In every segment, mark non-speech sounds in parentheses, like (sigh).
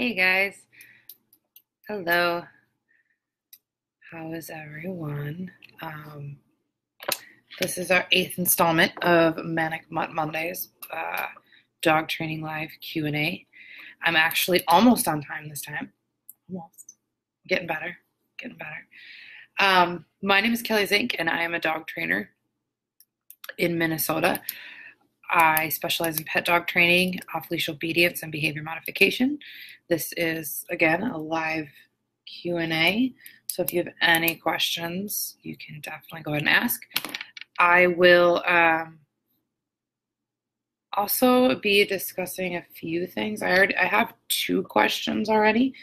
Hey guys. Hello. How is everyone? Um, this is our eighth installment of Manic Mutt Mondays, uh, Dog Training Live Q&A. I'm actually almost on time this time. Almost. Getting better. Getting better. Um, my name is Kelly Zink, and I am a dog trainer in Minnesota. I specialize in pet dog training, off leash obedience, and behavior modification. This is again a live Q&A. So if you have any questions, you can definitely go ahead and ask. I will um, also be discussing a few things. I already I have two questions already.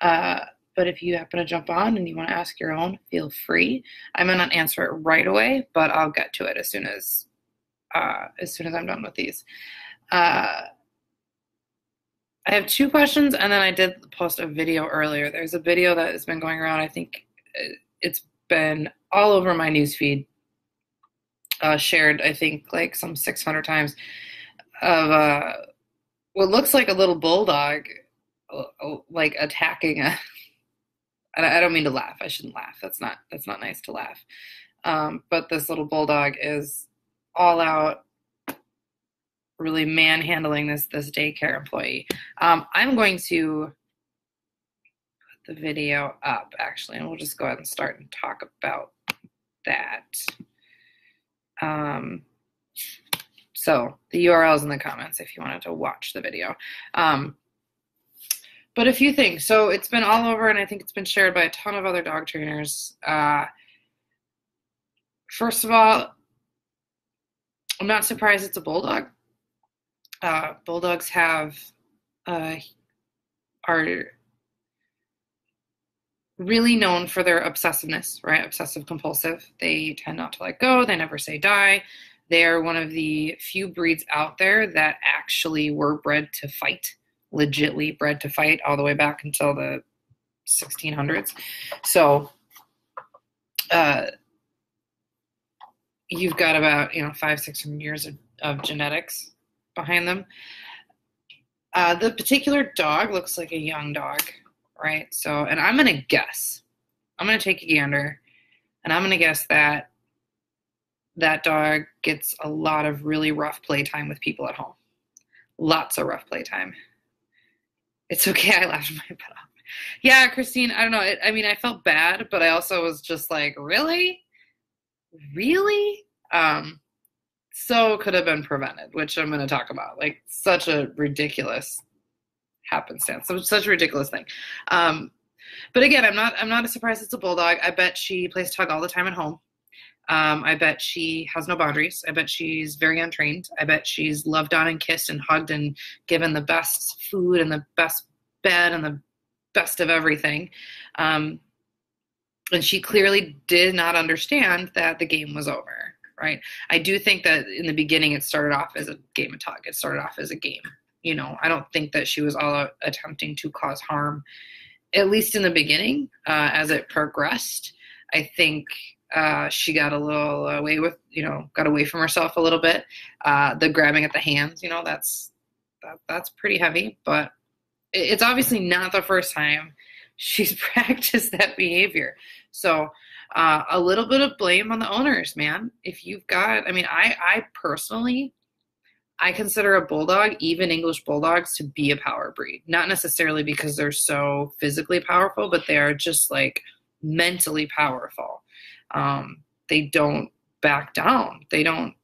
Uh, but if you happen to jump on and you want to ask your own, feel free. I might not answer it right away, but I'll get to it as soon as uh, as soon as I'm done with these. Uh, I have two questions, and then I did post a video earlier. There's a video that has been going around. I think it's been all over my newsfeed, uh, shared. I think like some 600 times of uh, what looks like a little bulldog, uh, like attacking a. (laughs) I don't mean to laugh. I shouldn't laugh. That's not that's not nice to laugh. Um, but this little bulldog is all out really manhandling this this daycare employee. Um, I'm going to put the video up actually, and we'll just go ahead and start and talk about that. Um, so the URL is in the comments if you wanted to watch the video. Um, but a few things. So it's been all over, and I think it's been shared by a ton of other dog trainers. Uh, first of all, I'm not surprised it's a bulldog. Uh, bulldogs have uh, are really known for their obsessiveness, right? Obsessive compulsive. They tend not to let go. They never say die. They are one of the few breeds out there that actually were bred to fight, legitly bred to fight all the way back until the 1600s. So, uh, you've got about you know five six hundred years of, of genetics behind them. Uh, the particular dog looks like a young dog, right? So, and I'm gonna guess. I'm gonna take a gander, and I'm gonna guess that that dog gets a lot of really rough playtime with people at home. Lots of rough playtime. It's okay. I laughed my butt off. Yeah, Christine. I don't know. I mean, I felt bad, but I also was just like, really really? Um, so could have been prevented, which I'm going to talk about. Like such a ridiculous happenstance, such a ridiculous thing. Um, but again, I'm not I'm not surprised it's a bulldog. I bet she plays tug all the time at home. Um, I bet she has no boundaries. I bet she's very untrained. I bet she's loved on and kissed and hugged and given the best food and the best bed and the best of everything. Um, and she clearly did not understand that the game was over right? I do think that in the beginning it started off as a game of tug it started off as a game. You know i don't think that she was all attempting to cause harm at least in the beginning uh, as it progressed. I think uh, she got a little away with you know got away from herself a little bit. Uh, the grabbing at the hands you know that's that, that's pretty heavy. But it's obviously not the first time she's (laughs) practiced that behavior. So uh, a little bit of blame on the owners, man. If you've got, I mean, I, I personally, I consider a bulldog, even English bulldogs, to be a power breed. Not necessarily because they're so physically powerful, but they are just like mentally powerful. Um, they don't back down. They don't,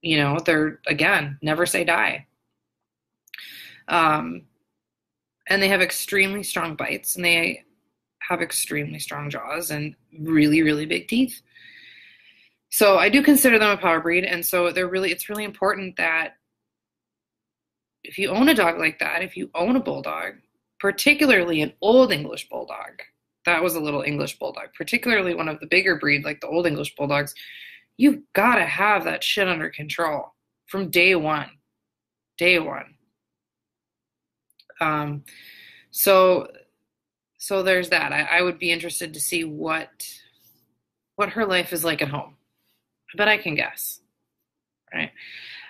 you know, they're again, never say die. Um, and they have extremely strong bites and they have extremely strong jaws and really really big teeth. So i do consider them a power breed and so they're really it's really important that if you own a dog like that if you own a bulldog particularly an old english bulldog that was a little english bulldog particularly one of the bigger breed like the old english bulldogs you've got to have that shit under control from day one day one um, so so there's that. I, I would be interested to see what what her life is like at home. But I can guess. Right.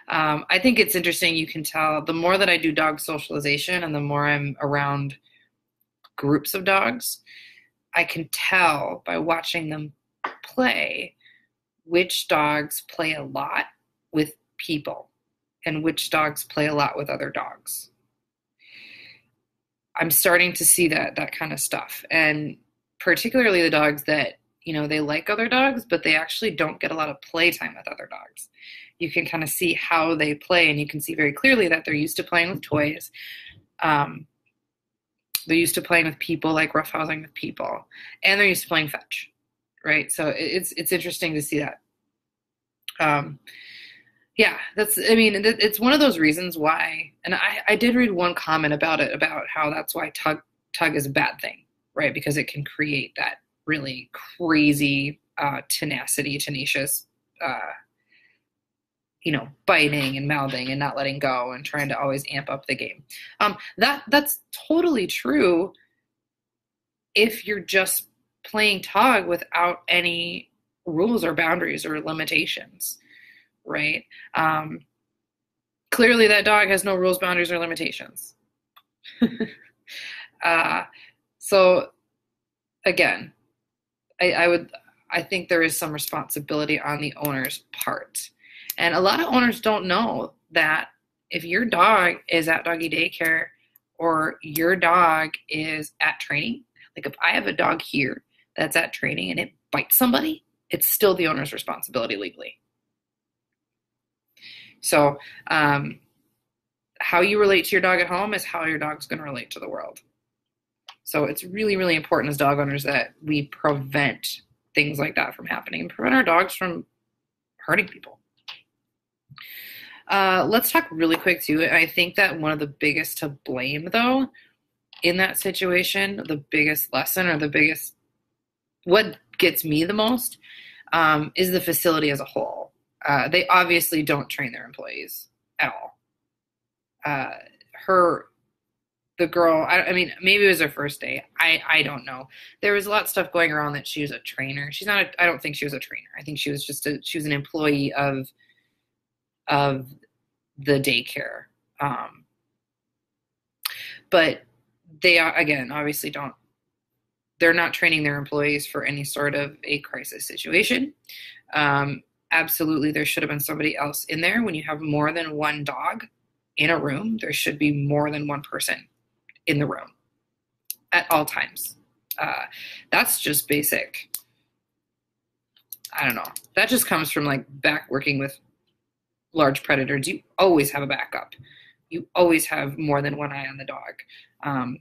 Um, I think it's interesting. You can tell the more that I do dog socialization and the more I'm around groups of dogs, I can tell by watching them play which dogs play a lot with people and which dogs play a lot with other dogs. I'm starting to see that that kind of stuff. And particularly the dogs that you know they like other dogs but they actually don't get a lot of playtime with other dogs. You can kind of see how they play and you can see very clearly that they're used to playing with toys. Um, they're used to playing with people like roughhousing with people and they're used to playing fetch right? So it's it's interesting to see that. Um, yeah that's i mean it's one of those reasons why and i i did read one comment about it about how that's why tug tug is a bad thing right? Because it can create that really crazy uh, tenacity tenacious uh, you know biting and mouthing and not letting go and trying to always amp up the game. Um, that that's totally true if you're just playing tug without any rules or boundaries or limitations right? Um, clearly that dog has no rules boundaries or limitations. (laughs) Uh, so again I, I would i think there is some responsibility on the owner's part. And a lot of owners don't know that if your dog is at doggy daycare or your dog is at training, like if I have a dog here that's at training and it bites somebody, it's still the owner's responsibility legally. So, um, how you relate to your dog at home is how your dog's going to relate to the world. So, it's really, really important as dog owners that we prevent things like that from happening and prevent our dogs from hurting people. Uh, let's talk really quick too. I think that one of the biggest to blame, though, in that situation, the biggest lesson or the biggest, what gets me the most, um, is the facility as a whole. Uh, they obviously don't train their employees at all. Uh, her, the girl, I, I, mean, maybe it was her first day. I, I don't know. There was a lot of stuff going around that she was a trainer. She's not. I don't think she was a trainer. I think she was just a. She was an employee of of the daycare. Um, but they are, again, obviously don't, they're not training their employees for any sort of a crisis situation. Um, absolutely, there should have been somebody else in there. When you have more than one dog in a room, there should be more than one person in the room at all times. Uh, that's just basic. I don't know. That just comes from like back working with large predators, you always have a backup. You always have more than one eye on the dog. Um,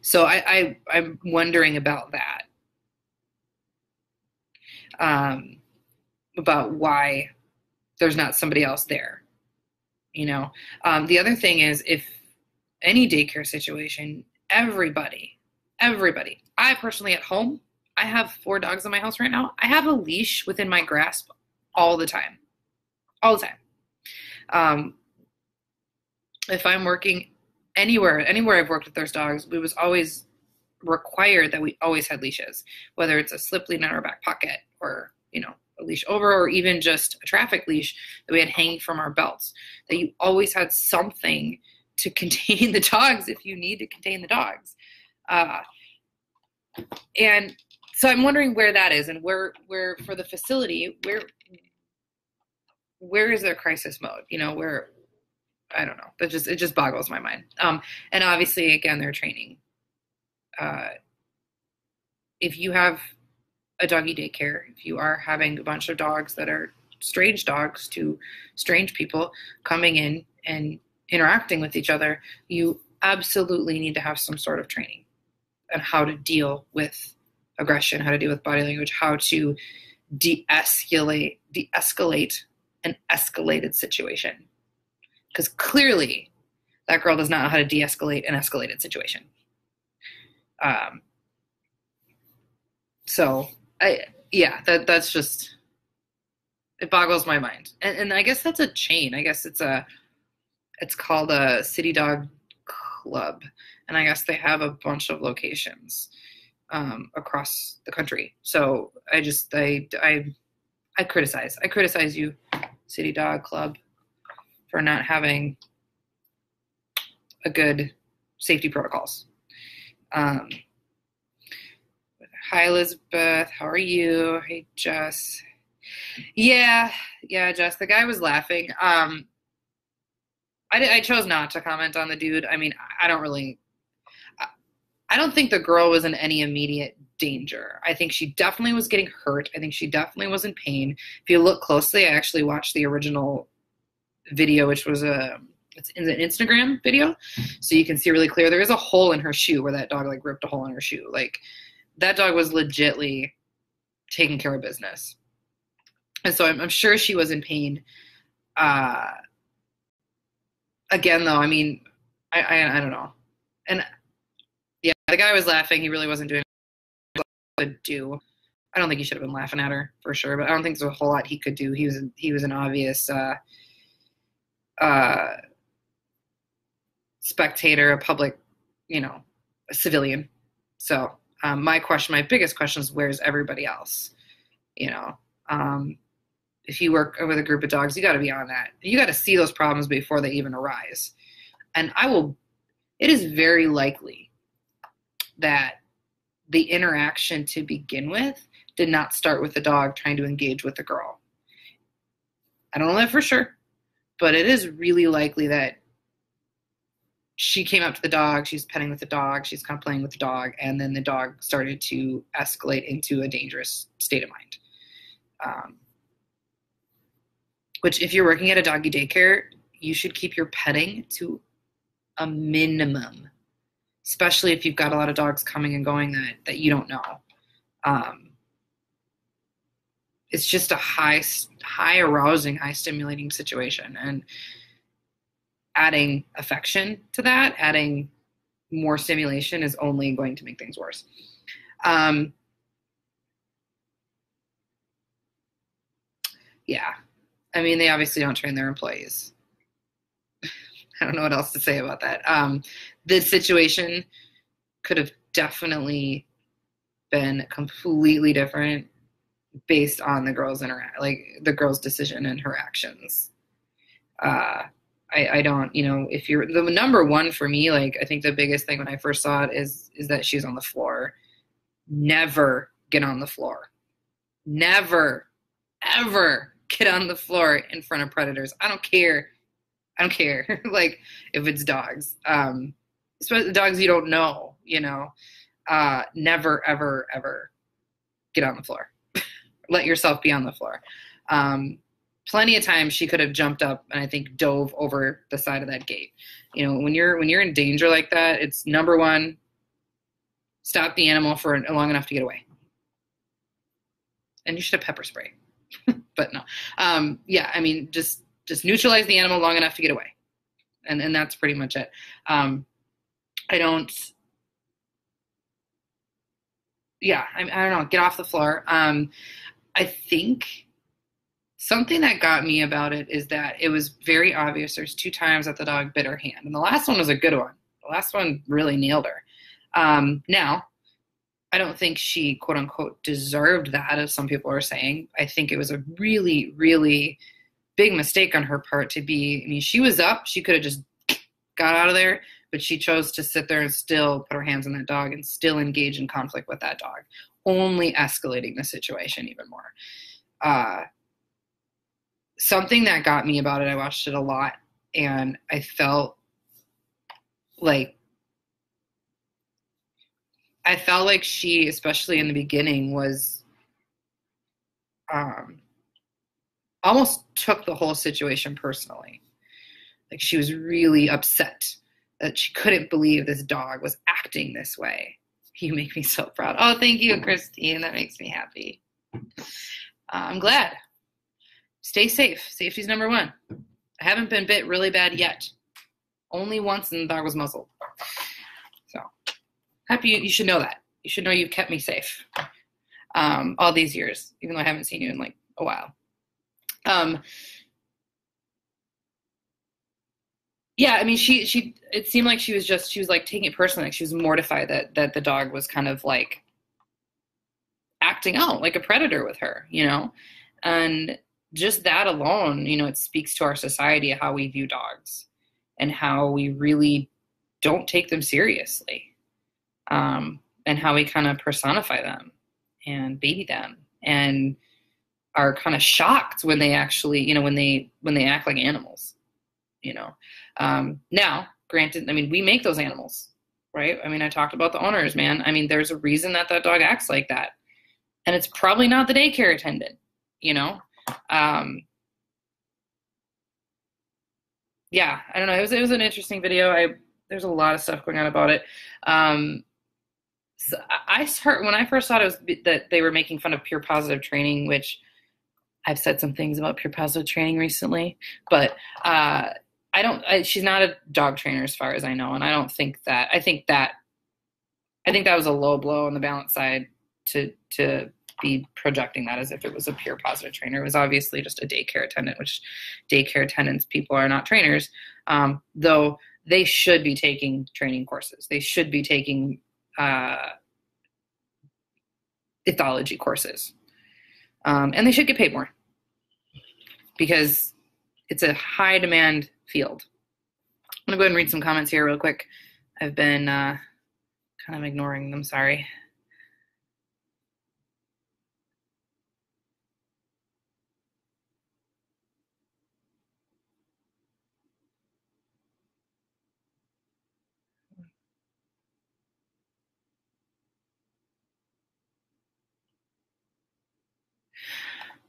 so I, I am wondering about that. Um, about why there's not somebody else there. You know, um, the other thing is if any daycare situation, everybody, everybody. I personally at home, I have four dogs in my house right now. I have a leash within my grasp all the time all the time. Um, if I'm working anywhere, anywhere I've worked with those dogs, we was always required that we always had leashes, whether it's a slip lead in our back pocket or, you know, a leash over or even just a traffic leash that we had hanging from our belts, that you always had something to (laughs) contain the dogs if you need to contain the dogs. Uh, and so I'm wondering where that is and where, where for the facility, where, where is their crisis mode? You know, where I don't know. That just it just boggles my mind. Um, and obviously, again, they're training. Uh, if you have a doggy daycare, if you are having a bunch of dogs that are strange dogs to strange people coming in and interacting with each other, you absolutely need to have some sort of training on how to deal with aggression, how to deal with body language, how to de-escalate de-escalate an escalated situation. Because clearly, that girl does not know how to de escalate an escalated situation. Um, so, I, yeah, that, that's just, it boggles my mind. And, and I guess that's a chain. I guess it's a, it's called a City Dog Club. And I guess they have a bunch of locations um, across the country. So I just, I, I, I criticize. I criticize you City Dog Club for not having a good safety protocols. Um, hi, Elizabeth. How are you? Hey, Jess. Yeah, yeah, Jess. The guy was laughing. Um, I, I chose not to comment on the dude. I mean, I don't really. I don't think the girl was in any immediate danger. I think she definitely was getting hurt. I think she definitely was in pain. If you look closely, I actually watched the original video, which was a it's in an Instagram video, so you can see really clear. There is a hole in her shoe where that dog like ripped a hole in her shoe. Like that dog was legitly taking care of business, and so I'm, I'm sure she was in pain. Uh, again, though, I mean, I, I I don't know, and yeah, the guy was laughing. He really wasn't doing could do. I don't think he should have been laughing at her for sure, but I don't think there's a whole lot he could do. He was he was an obvious uh, uh, spectator, a public, you know, a civilian. So um, my question, my biggest question is, where's everybody else? You know, um, if you work with a group of dogs, you got to be on that. You got to see those problems before they even arise. And I will. It is very likely that the interaction to begin with did not start with the dog trying to engage with the girl. I don't know that for sure, but it is really likely that she came up to the dog, she's petting with the dog, she's kind of playing with the dog, and then the dog started to escalate into a dangerous state of mind. Um, which, if you're working at a doggy daycare, you should keep your petting to a minimum especially if you've got a lot of dogs coming and going that that you don't know. Um, it's just a high high arousing, high stimulating situation, and adding affection to that, adding more stimulation is only going to make things worse. Um, yeah, I mean, they obviously don't train their employees. (laughs) I don't know what else to say about that. Um, the situation could have definitely been completely different based on the girl's interact, like the girl's decision and her actions. Uh, I, I don't, you know, if you're the number one for me, like I think the biggest thing when I first saw it is is that she's on the floor. Never get on the floor. Never, ever get on the floor in front of predators. I don't care I don't care. (laughs) like if it's dogs, um, especially dogs you don't know, you know, uh, never, ever, ever get on the floor. (laughs) Let yourself be on the floor. Um, plenty of times she could have jumped up and I think dove over the side of that gate. You know, when you're when you're in danger like that, it's number one, stop the animal for long enough to get away. And you should have pepper spray. (laughs) but no. Um, yeah, I mean, just just neutralize the animal long enough to get away, and and that's pretty much it. Um, I don't. Yeah, I, I don't know. Get off the floor. Um, I think something that got me about it is that it was very obvious. There's two times that the dog bit her hand, and the last one was a good one. The last one really nailed her. Um, now, I don't think she quote unquote deserved that, as some people are saying. I think it was a really, really big mistake on her part to be. I mean, she was up. She could have just got out of there, but she chose to sit there and still put her hands on that dog and still engage in conflict with that dog, only escalating the situation even more. Uh, something that got me about it, I watched it a lot, and I felt like I felt like she, especially in the beginning, was um, almost took the whole situation personally. Like she was really upset that she couldn't believe this dog was acting this way. You make me so proud. Oh, thank you, Christine. That makes me happy. Uh, I'm glad. Stay safe. Safety's number one. I haven't been bit really bad yet. Only once, and the dog was muzzled. So happy you, you should know that. You should know you've kept me safe um, all these years, even though I haven't seen you in like a while. Um, yeah, I mean, she she it seemed like she was just she was like taking it personally, like she was mortified that that the dog was kind of like acting out like a predator with her, you know, and just that alone, you know, it speaks to our society how we view dogs and how we really don't take them seriously. Um, and how we kind of personify them and baby them and are kind of shocked when they actually, you know, when they when they act like animals, you know. Um, now, granted, I mean, we make those animals, right? I mean, I talked about the owners, man. I mean, there's a reason that that dog acts like that, and it's probably not the daycare attendant, you know. Um, yeah, I don't know. It was it was an interesting video. I there's a lot of stuff going on about it. Um, so I heard when I first thought it was that they were making fun of pure positive training, which I've said some things about pure positive training recently, but uh, I don't. I, she's not a dog trainer as far as I know, and I don't think that. I think that. I think that was a low blow on the balance side to to be projecting that as if it was a pure positive trainer. It was obviously just a daycare attendant, which daycare attendants people are not trainers, um, though they should be taking training courses. They should be taking uh, ethology courses, um, and they should get paid more because it's a high demand field. I'm gonna go ahead and read some comments here real quick. I've been uh, kind of ignoring them. Sorry.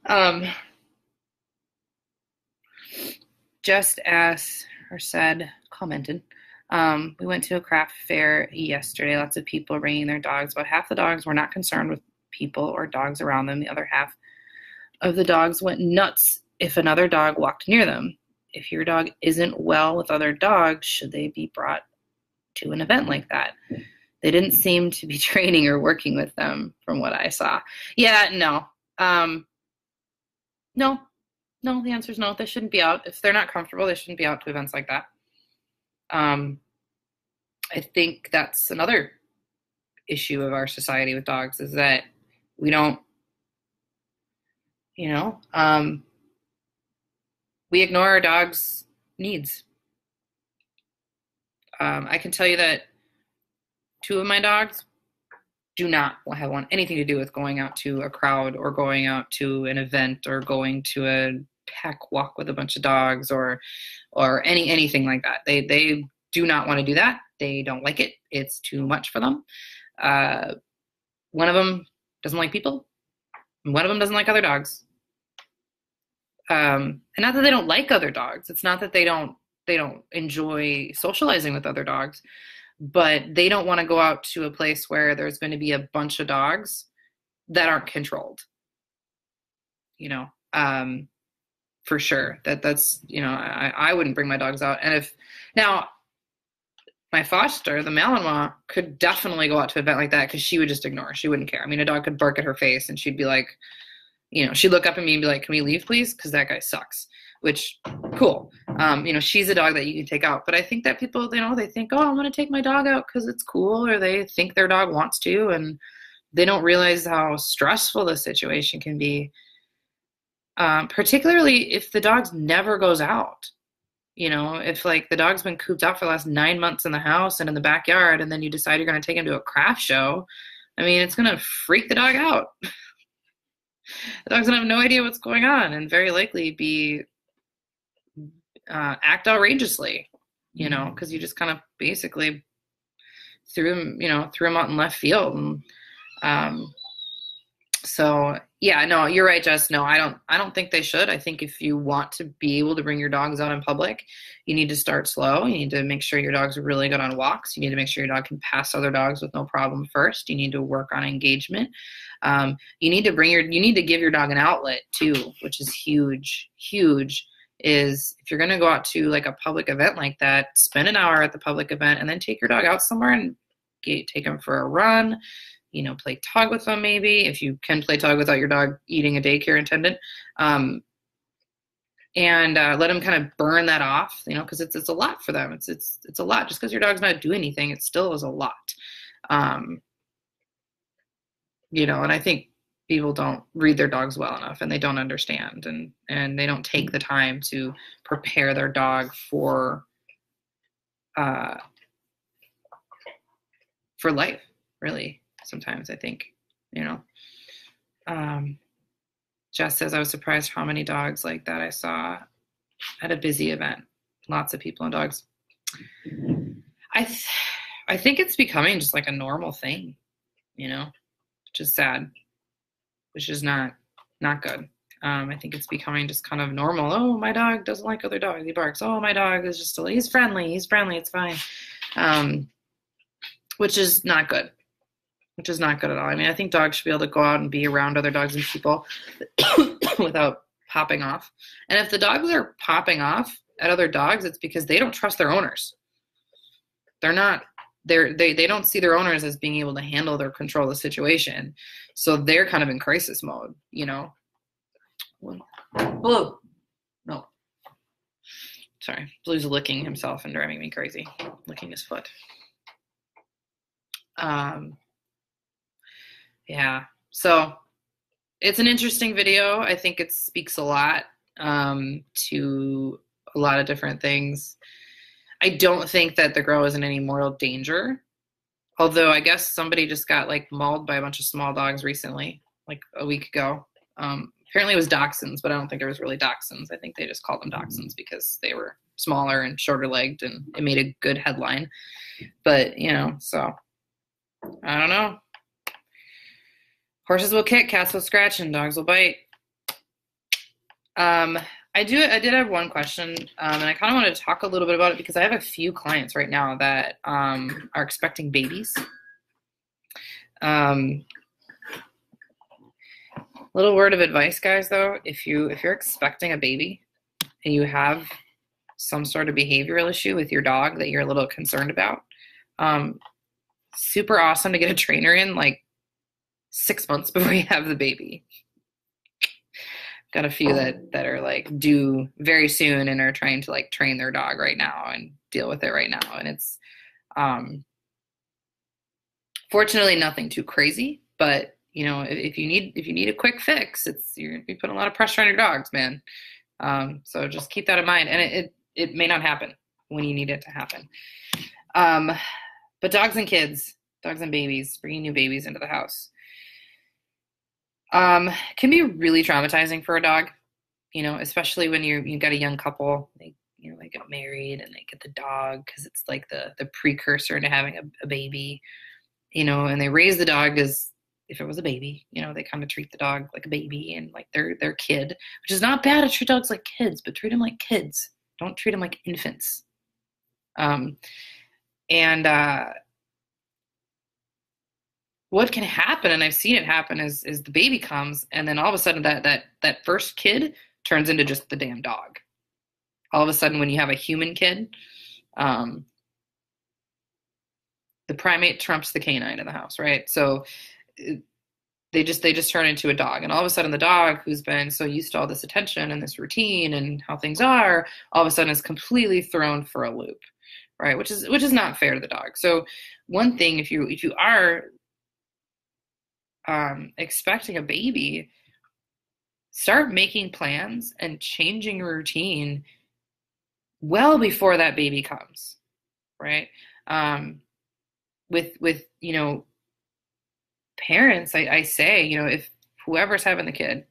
Um, just as or said, commented, um, we went to a craft fair yesterday. Lots of people bringing their dogs. About half the dogs were not concerned with people or dogs around them. The other half of the dogs went nuts if another dog walked near them. If your dog isn't well with other dogs, should they be brought to an event like that? They didn't seem to be (laughs) training or working with them from what I saw. Yeah, no. Um, no, no, the answer is no. They shouldn't be out. If they're not comfortable, they shouldn't be out to events like that. Um, I think that's another issue of our society with dogs is that we don't, you know, um, we ignore our dogs' needs. Um, I can tell you that two of my dogs do not have want anything to do with going out to a crowd or going out to an event or going to a pack walk with a bunch of dogs or or any anything like that. They they do not want to do that. They don't like it. It's too much for them. Uh, one of them doesn't like people. One of them doesn't like other dogs. Um, and not that they don't like other dogs. It's not that they don't they don't enjoy socializing with other dogs but they don't want to go out to a place where there's going to be a bunch of dogs that aren't controlled. You know um for sure that that's you know i i wouldn't bring my dogs out and if now my foster the malinois could definitely go out to an event like that because she would just ignore she wouldn't care. I mean a dog could bark at her face and she'd be like you know she'd look up at me and be like can we leave please? Because that guy sucks which cool. Um, you know, she's a dog that you can take out. But I think that people, you know, they think, oh, I'm going to take my dog out because it's cool, or they think their dog wants to, and they don't realize how stressful the situation can be. Um, particularly if the dog never goes out. You know, if like the dog's been cooped up for the last nine months in the house and in the backyard, and then you decide you're going to take him to a craft show, I mean, it's going to freak the dog out. (laughs) the dog's going to have no idea what's going on and very likely be uh, act outrageously, you know, because mm-hmm. you just kind of basically threw him, you know, threw him out in left field. And um, so, yeah, no, you're right, Jess. No, I don't. I don't think they should. I think if you want to be able to bring your dogs out in public, you need to start slow. You need to make sure your dog's really good on walks. You need to make sure your dog can pass other dogs with no problem first. You need to work on engagement. Um, you need to bring your. You need to give your dog an outlet too, which is huge, huge is if you're going to go out to like a public event like that, spend an hour at the public event and then take your dog out somewhere and get, take them for a run. You know, play tug with them maybe if you can play tug without your dog eating a daycare attendant. Um, and uh, let them kind of burn that off, you know, because it's it's a lot for them. It's it's it's a lot. Just because your dog's not doing anything, it still is a lot. Um, you know, and I think people don't read their dogs well enough and they don't understand and and they don't take the time to prepare their dog for uh for life really sometimes i think you know? Um jess says i was surprised how many dogs like that i saw at a busy event. Lots of people and dogs. I th- i think it's becoming just like a normal thing you know? Which is sad which is not not good. Um, I think it's becoming just kind of normal. Oh, my dog doesn't like other dogs. He barks. Oh, my dog is just he's friendly. He's friendly. It's fine. Um, which is not good. Which is not good at all. I mean, I think dogs should be able to go out and be around other dogs and people (coughs) without popping off. And if the dogs are popping off at other dogs, it's because they don't trust their owners. They're not they're they, they don't see their owners as being able to handle or control the situation. So they're kind of in crisis mode you know? Blue no. Sorry blue's licking himself and driving me crazy licking his foot. Um yeah so it's an interesting video. I think it speaks a lot um to a lot of different things I don't think that the girl is in any mortal danger. Although I guess somebody just got like mauled by a bunch of small dogs recently, like a week ago. Um, apparently it was dachshunds, but I don't think it was really dachshunds. I think they just called them dachshunds because they were smaller and shorter legged and it made a good headline. But, you know, so I don't know. Horses will kick, cats will scratch, and dogs will bite. Um, I do. I did have one question, um, and I kind of wanted to talk a little bit about it because I have a few clients right now that um, are expecting babies. Um, little word of advice, guys. Though, if you if you're expecting a baby and you have some sort of behavioral issue with your dog that you're a little concerned about, um, super awesome to get a trainer in like six months (laughs) before you have the baby got a few that that are like due very soon and are trying to like train their dog right now and deal with it right now. And it's um fortunately nothing too crazy but you know if, if you need if you need a quick fix it's you're gonna be putting a lot of pressure on your dogs man. Um so just keep that in mind. And it it, it may not happen when you need it to happen. Um but dogs and kids dogs and babies bringing new babies into the house um, can be really traumatizing for a dog, you know, especially when you're you've got a young couple. They you know they get married and they get the dog because it's like the the precursor to having a, a baby, you know, and they raise the dog as if it was a baby. You know, they kind of treat the dog like a baby and like their their kid, which is not bad to treat dogs like kids, but treat them like kids. Don't treat them like infants. Um, and uh, what can happen and i've seen it happen is is the baby comes and then all of a sudden that that that first kid turns into just the damn dog. All of a sudden when you have a human kid um the primate trumps the canine in the house right? So they just they just turn into a dog and all of a sudden the dog who's been so used to all this attention and this routine and how things are all of a sudden is completely thrown for a loop right? Which is which is not fair to the dog. So one thing if you if you are um, expecting a baby, start making plans and changing your routine well before that baby comes, right? Um, with with you know parents, I, I say you know if whoever's having the kid,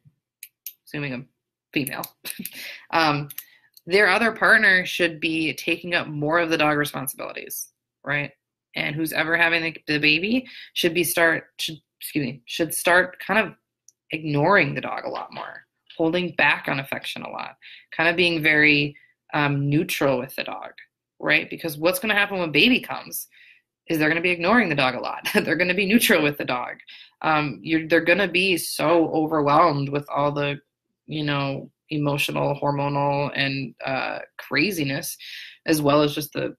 assuming a female, (laughs) um, their other partner should be taking up more of the dog responsibilities, right? And who's ever having the, the baby should be start should excuse me, should start kind of ignoring the dog a lot more, holding back on affection a lot, kind of being very um, neutral with the dog, right? Because what's going to happen when baby comes is they're going to be ignoring the dog a lot. (laughs) they're going to be neutral with the dog. Um, they're going to be so overwhelmed with all the, you know, emotional, hormonal, and uh, craziness, as well as just the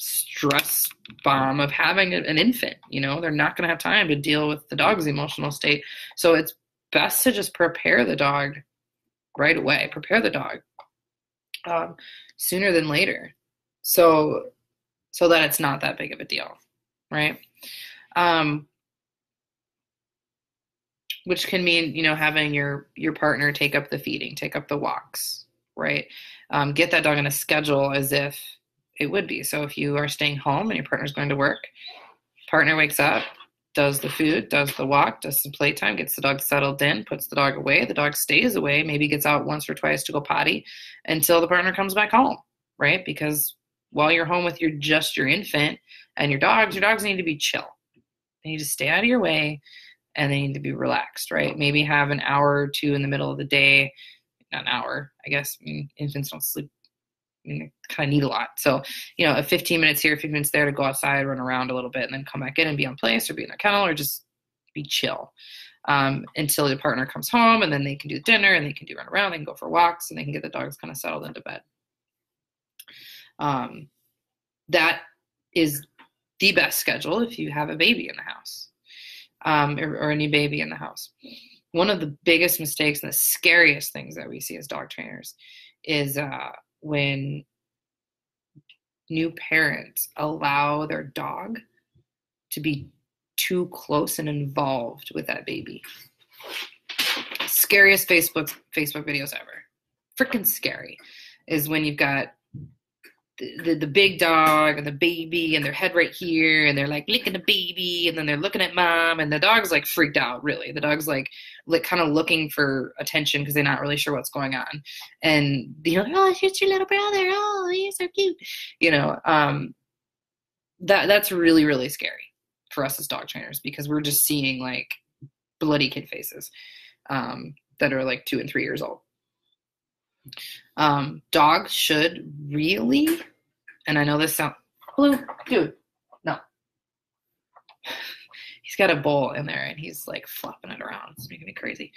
stress bomb of having an infant. You know, they're not going to have time to deal with the dog's emotional state. So it's best to just prepare the dog right away. Prepare the dog um, sooner than later, so so that it's not that big of a deal, right? Um, which can mean you know having your your partner take up the feeding take up the walks right um, get that dog on a schedule as if it would be so if you are staying home and your partner's going to work partner wakes up does the food does the walk does some playtime gets the dog settled in puts the dog away the dog stays away maybe gets out once or twice to go potty until the partner comes back home right because while you're home with your just your infant and your dogs your dogs need to be chill they need to stay out of your way and they need to be relaxed, right? Maybe have an hour or two in the middle of the day, not an hour, I guess. I mean, infants don't sleep. Kind of need a lot. So, you know, a 15 minutes here, 15 minutes there to go outside, run around a little bit, and then come back in and be on place or be in the kennel or just be chill um, until the partner comes home, and then they can do dinner and they can do run around, they can go for walks, and they can get the dogs kind of settled into bed. Um, that is the best schedule if you have a baby in the house um, or, or, a new baby in the house. One of the biggest mistakes and the scariest things that we see as dog trainers is uh, when new parents allow their dog to be too close and involved with that baby. Scariest Facebook Facebook videos ever. Freaking scary is when you've got the, the, big dog and the baby and their head right here and they're like licking the baby and then they're looking at mom and the dog's like freaked out really. The dog's like like kind of looking for attention because they're not really sure what's going on. And you're like oh it's your little brother. Oh you're so cute. You know um that that's really really scary for us as dog trainers because we're just seeing like bloody kid faces um that are like two and three years old. Um, dogs should really, and I know this sounds, blue, dude, no. He's got a bowl in there and he's like flopping it around. It's making me crazy.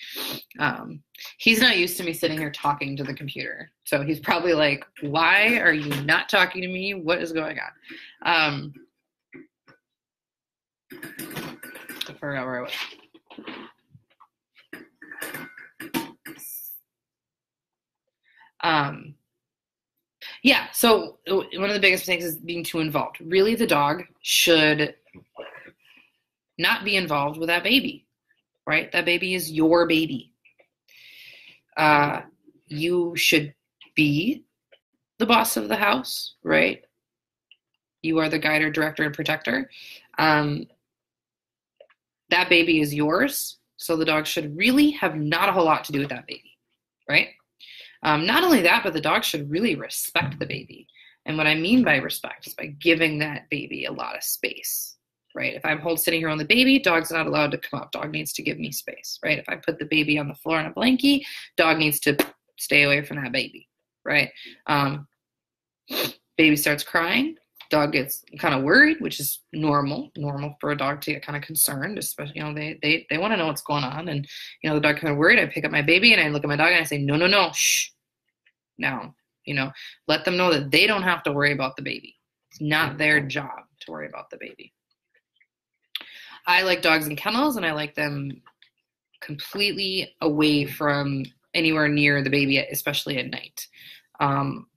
Um, he's not used to me sitting here talking to the computer. So he's probably like, why are you not talking to me? What is going on? Um, I forgot where I was. Um, yeah, so one of the biggest mistakes is being too involved. Really, the dog should not be involved with that baby, right? That baby is your baby. Uh, you should be the boss of the house, right? You are the guide or director and protector. Um, that baby is yours, so the dog should really have not a whole lot to do with that baby, right? Um, not only that, but the dog should really respect the baby. And what I mean by respect is by giving that baby a lot of space, right? If I'm hold sitting here on the baby, dog's not allowed to come up. Dog needs to give me space, right? If I put the baby on the floor in a blankie, dog needs to stay away from that baby, right? Um, baby starts crying, dog gets kind of worried, which is normal, normal for a dog to get kind of concerned, especially, you know, they, they, they want to know what's going on. And, you know, the dog kind of worried. I pick up my baby and I look at my dog and I say, no, no, no, shh, now, you know, let them know that they don't have to worry about the baby. It's not their job to worry about the baby. I like dogs in kennels and I like them completely away from anywhere near the baby, especially at night. Um,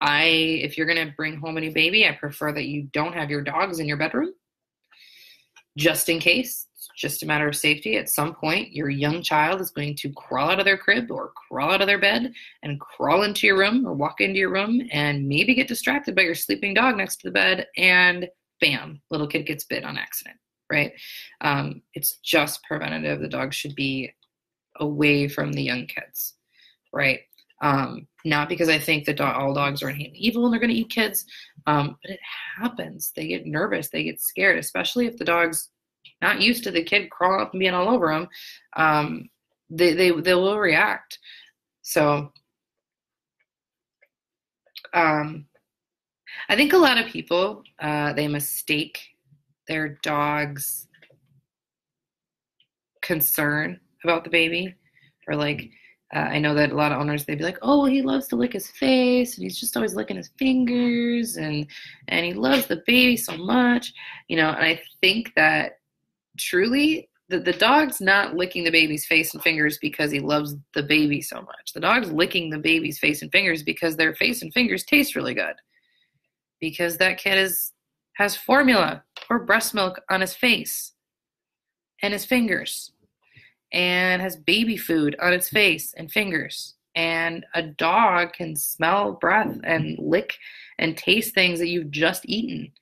I, if you're gonna bring home a new baby, I prefer that you don't have your dogs in your bedroom, just in case just a matter of safety. At some point, your young child is going to crawl out of their crib or crawl out of their bed and crawl into your room or walk into your room and maybe get distracted by your sleeping dog next to the bed and bam, little kid gets bit on accident, right? Um, it's just preventative. The dog should be away from the young kids, right? Um, not because I think that all dogs are inherently evil and they're going to eat kids, um, but it happens. They get nervous, they get scared, especially if the dog's not used to the kid crawling up and being all over them, um, they, they, they will react. So, um, I think a lot of people, uh, they mistake their dog's concern about the baby or like, uh, I know that a lot of owners they'd be like, "Oh, he loves to lick his face, and he's just always licking his fingers, and and he loves the baby so much," you know. And I think that truly the, the dog's not licking the baby's face and fingers because he loves the baby so much. The dog's licking the baby's face and fingers because their face and fingers taste really good. Because that kid is has formula or breast milk on his face and his fingers. and has baby food on its face and fingers. And a dog can smell breath and lick and taste things that you've just eaten.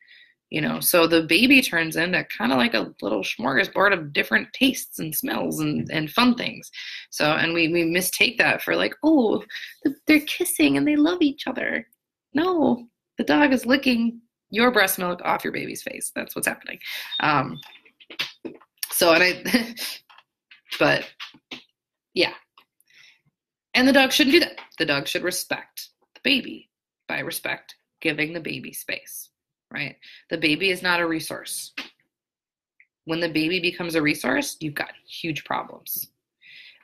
You know, so the baby turns into kind of like a little smorgasbord of different tastes and smells and, and fun things. So, and we, we mistake that for like, oh, they're kissing and they love each other. No, the dog is licking your breast milk off your baby's face. That's what's happening. Um, so, and I, (laughs) but yeah. And the dog shouldn't do that. The dog should respect the baby by respect, giving the baby space, right? The baby is not a resource. When the baby becomes a resource, you've got huge problems.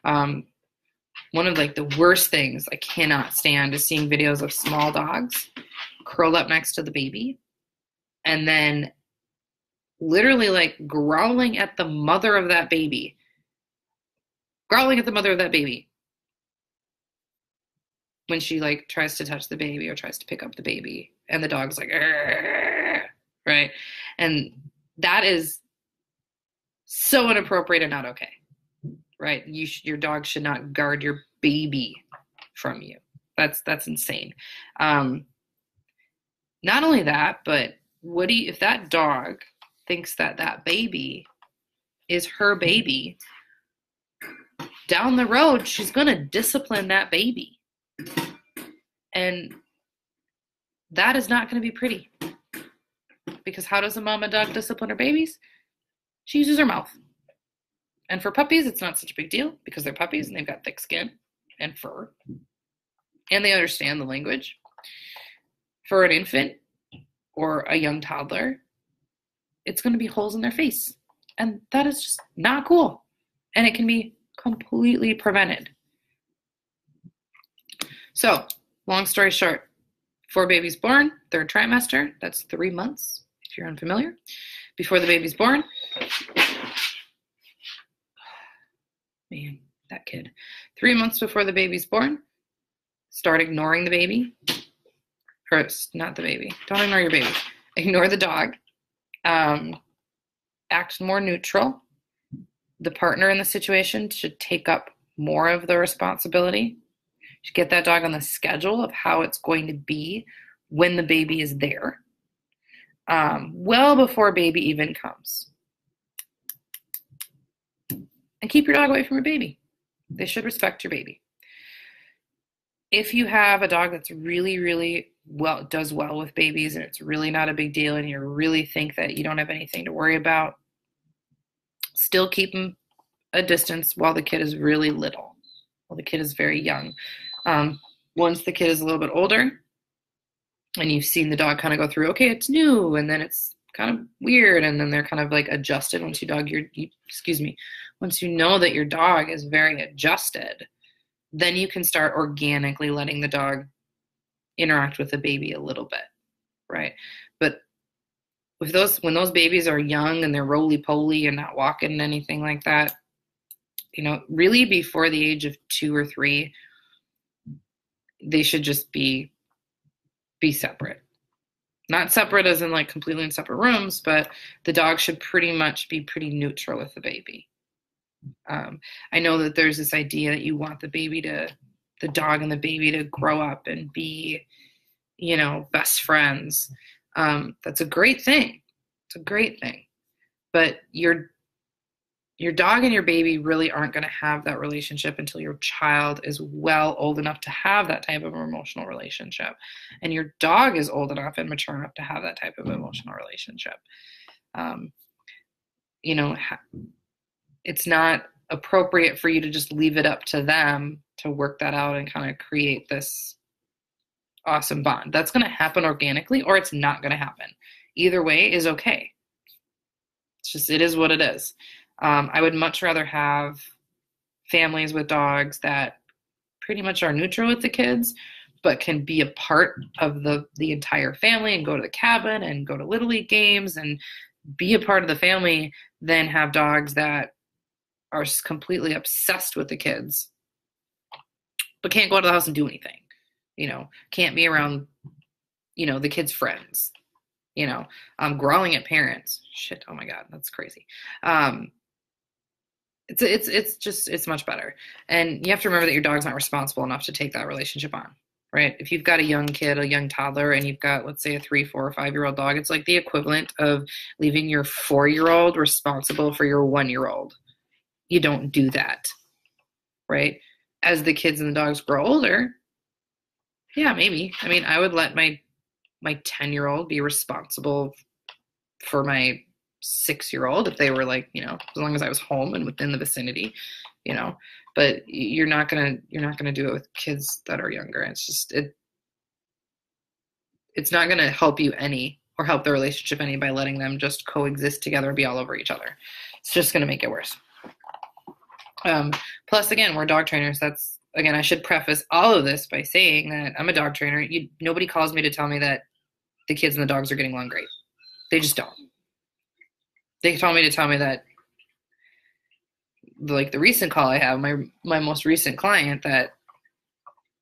Um, one of like the worst things I cannot stand is seeing videos of small dogs curled up next to the baby and then literally like growling at the mother of that baby growling at the mother of that baby when she like tries to touch the baby or tries to pick up the baby and the dog's like right and that is so inappropriate and not okay right you sh- your dog should not guard your baby from you that's that's insane um not only that but what do you if that dog thinks that that baby is her baby down the road, she's to discipline that baby. And that is not to be pretty. Because how does a mama dog discipline her babies? She uses her mouth. And for puppies, it's not such a big deal because they're puppies and they've got thick skin and fur. And they understand the language. For an infant or a young toddler, it's going to be holes in their face. And that is just not cool. And it can be completely prevented. So, long story short, before babies born, third trimester, that's three months, you're unfamiliar. Before the baby's born, man, that kid. Three months before the baby's born, start ignoring the baby. First, not the baby. Don't ignore your baby. Ignore the dog. Um, act more neutral the partner in the situation should take up more of the responsibility. Should get that dog on the schedule of how it's going to be when the baby is there, um, well before baby even comes. And keep your dog away from your baby. They should respect your baby. If you have a dog that's really, really well does well with babies and it's really not a big deal and you really think that you don't have anything to worry about still keep them a distance while the kid is really little, while the kid is very young. Um, once the kid is a little bit older, and you've seen the dog kind of go through, okay, it's new, and then it's kind of weird, and then they're kind of like adjusted. Once you dog your, you, excuse me, once you know that your dog is very adjusted, then you can start organically letting the dog interact with the baby a little bit, right? But with those when those babies are young and they're roly poly and not walking anything like that, you know, really before the age of two or three, they should just be be separate. Not separate as in like completely in separate rooms, but the dog should pretty much be pretty neutral with the baby. Um, I know that there's this idea that you want the baby to, the dog and the baby to grow up and be, you know, best friends. Um, that's a great thing. It's a great thing. But your your dog and your baby really aren't going to have that relationship until your child is well old enough to have that type of emotional relationship and your dog is old enough and mature enough to have that type of emotional relationship um, you know it's not appropriate for you to just leave it up to them to work that out and kind of create this awesome bond. That's going to happen organically or it's not going to happen. Either way is okay. It's just, it is what it is. Um, I would much rather have families with dogs that pretty much are neutral with the kids, but can be a part of the the entire family and go to the cabin and go to little league games and be a part of the family than have dogs that are completely obsessed with the kids but can't go out of the house and do anything you know, can't be around, you know, the kids' friends, you know, um, growling at parents. Shit, oh my God, that's crazy. Um, it's it's it's just it's much better. And you have to remember that your dog's not responsible enough to take that relationship on. Right? If you've got a young kid, a young toddler, and you've got, let's say, a three, four, or five year old dog, it's like the equivalent of leaving your four year old responsible for your one year old. You don't do that. Right? As the kids and the dogs grow older, yeah, maybe. I mean, I would let my my 10 year old be responsible for my six year old if they were like you know as long as i was home and within the vicinity you know. But you're not gonna you're not gonna do it with kids that are younger. It's just it it's not gonna help you any or help the relationship any by letting them just coexist together and be all over each other. It's just gonna make it worse. Um, plus again we're dog trainers. That's again i should preface all of this by saying that i'm a dog trainer. You nobody calls me to tell me that the kids and the dogs are getting along great. They just don't they told me to tell me that like the recent call I have, my my most recent client that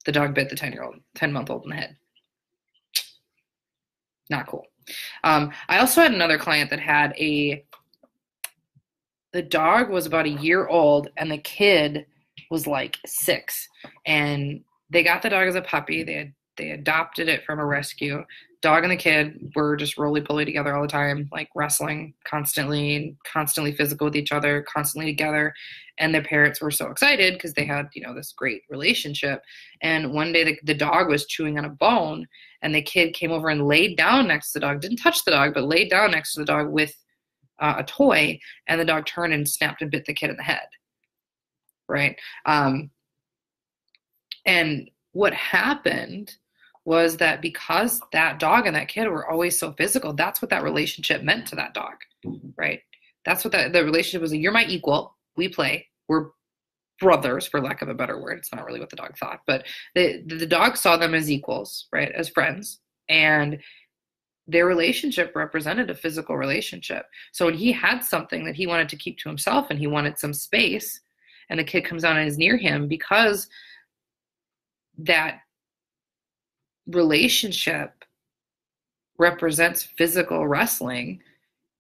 the dog bit the 10 year old, 10 month old in the head. Not cool. Um, I also had another client that had a the dog was about a year old and the kid was like six and they got the dog as a puppy they had they adopted it from a rescue dog and the kid were just roly poly together all the time, like wrestling constantly, constantly physical with each other, constantly together. And their parents were so excited because they had, you know, this great relationship. And one day the, the dog was chewing on a bone, and the kid came over and laid down next to the dog, didn't touch the dog, but laid down next to the dog with uh, a toy, and the dog turned and snapped and bit the kid in the head. Right. Um, and what happened was that because that dog and that kid were always so physical, that's what that relationship meant to that dog, right? That's what that the relationship was. You're my equal. We play. We're brothers, for lack of a better word. It's not really what the dog thought, but the the dog saw them as equals, right, as friends, and their relationship represented a physical relationship. So when he had something that he wanted to keep to himself and he wanted some space, and the kid comes on and is near him because that relationship represents physical wrestling,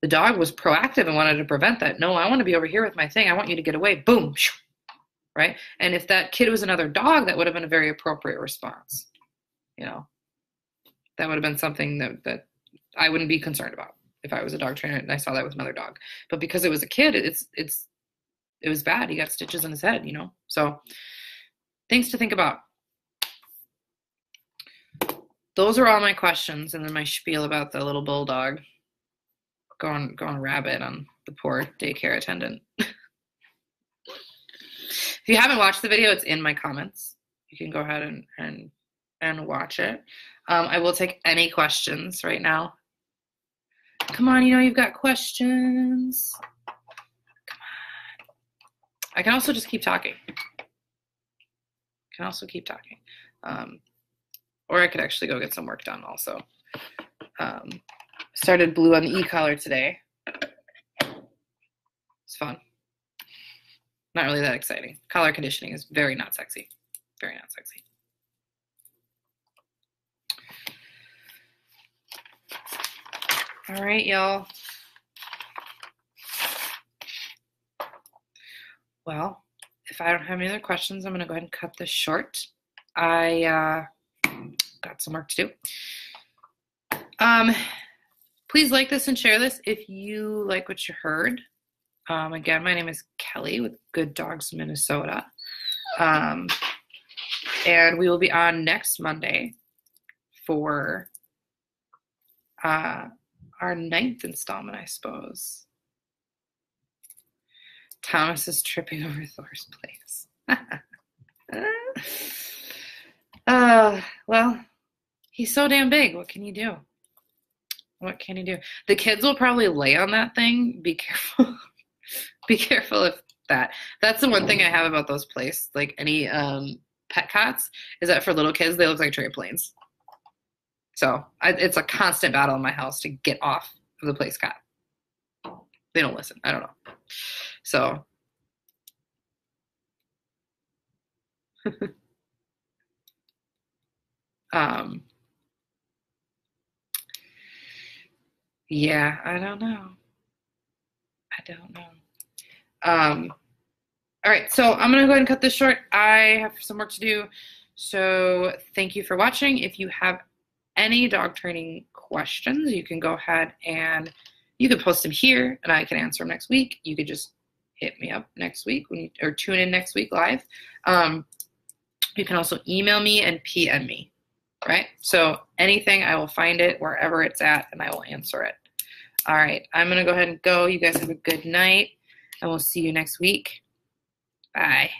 the dog was proactive and wanted to prevent that. No, I want to be over here with my thing. I want you to get away. Boom. Right. And if that kid was another dog, that would have been a very appropriate response. You know, that would have been something that, that I wouldn't be concerned about if I was a dog trainer and I saw that with another dog. But because it was a kid, it's, it's, it was bad. He got stitches in his head, you know? So things to think about those are all my questions, and then my spiel about the little bulldog going going rabbit on the poor daycare attendant. (laughs) if you haven't watched the video, it's in my comments. You can go ahead and and and watch it. Um, I will take any questions right now. Come on, you know you've got questions. Come on. I can also just keep talking. I can also keep talking. Um, or I could actually go get some work done also. Um, started blue on the e-collar today. It's fun. Not really that exciting. Collar conditioning is very not sexy. Very not sexy. All right, y'all. Well, if I don't have any other questions, I'm going to go ahead and cut this short. I uh, got some work to do. Um, please like this and share this if you like what you heard. Um, again, my name is Kelly with Good Dogs Minnesota. Um, and we will be on next Monday for uh, our ninth installment, I suppose. Thomas is tripping over Thor's place. (laughs) uh, well, he's so damn big. What can you do? What can you do? The kids will probably lay on that thing. Be careful. (laughs) Be careful if that. That's the one thing I have about those places. Like any um, pet cots, is that for little kids they look like trampolines. So I, it's a constant battle in my house to get off of the place cot. They don't listen. I don't know. So. (laughs) um, Yeah, I don't know. I don't know. Um, All right, so I'm gonna go ahead and cut this short. I have some work to do. So thank you for watching. If you have any dog training questions, you can go ahead and you can post them here and I can answer them next week. You could just hit me up next week you, or tune in next week live. Um, you can also email me and PM me, right? So anything, I will find it wherever it's at and I will answer it. All right, I'm going to go ahead and go. You guys have a good night and we'll see you next week. Bye.